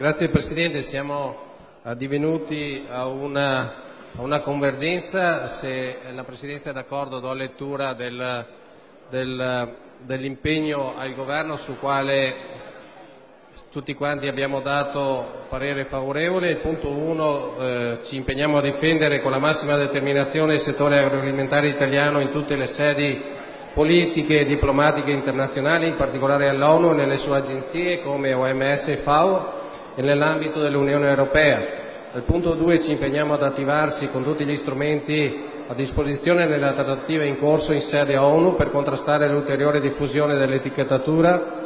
Grazie Presidente, siamo addivenuti a una, a una convergenza, se la Presidenza è d'accordo do lettura del, del, dell'impegno al Governo sul quale tutti quanti abbiamo dato parere favorevole. Il punto 1 eh, ci impegniamo a difendere con la massima determinazione il settore agroalimentare italiano in tutte le sedi politiche e diplomatiche internazionali, in particolare all'ONU e nelle sue agenzie come OMS e FAO e nell'ambito dell'Unione Europea. Al punto 2 ci impegniamo ad attivarsi con tutti gli strumenti a disposizione nella trattativa in corso in sede ONU per contrastare l'ulteriore diffusione dell'etichettatura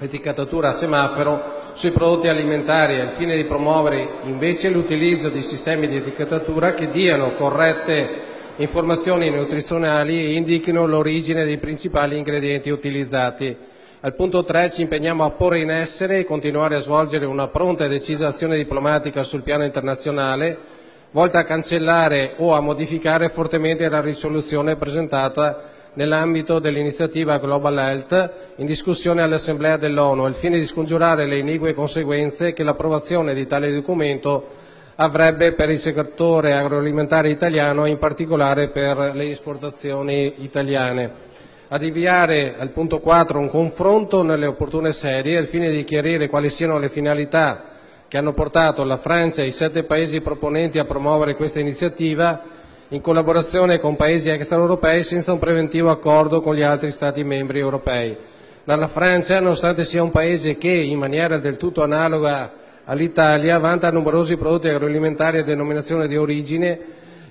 etichettatura a semaforo sui prodotti alimentari al fine di promuovere invece l'utilizzo di sistemi di etichettatura che diano corrette informazioni nutrizionali e indichino l'origine dei principali ingredienti utilizzati. Al punto 3 ci impegniamo a porre in essere e continuare a svolgere una pronta e decisa azione diplomatica sul piano internazionale volta a cancellare o a modificare fortemente la risoluzione presentata nell'ambito dell'iniziativa Global Health in discussione all'Assemblea dell'ONU al fine di scongiurare le inigue conseguenze che l'approvazione di tale documento avrebbe per il settore agroalimentare italiano e in particolare per le esportazioni italiane. Ad inviare al punto 4 un confronto nelle opportune sedi al fine di chiarire quali siano le finalità che hanno portato la Francia e i sette Paesi proponenti a promuovere questa iniziativa in collaborazione con Paesi extraeuropei senza un preventivo accordo con gli altri Stati membri europei. La Francia, nonostante sia un Paese che, in maniera del tutto analoga all'Italia, vanta numerosi prodotti agroalimentari a denominazione di origine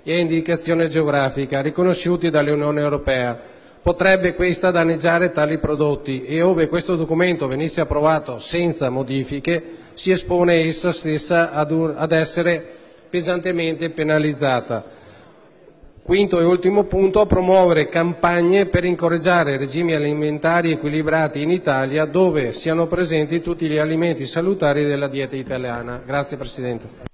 e a indicazione geografica riconosciuti dall'Unione Europea. Potrebbe questa danneggiare tali prodotti e, ove questo documento venisse approvato senza modifiche, si espone essa stessa ad essere pesantemente penalizzata. Quinto e ultimo punto, promuovere campagne per incoraggiare regimi alimentari equilibrati in Italia dove siano presenti tutti gli alimenti salutari della dieta italiana. Grazie Presidente.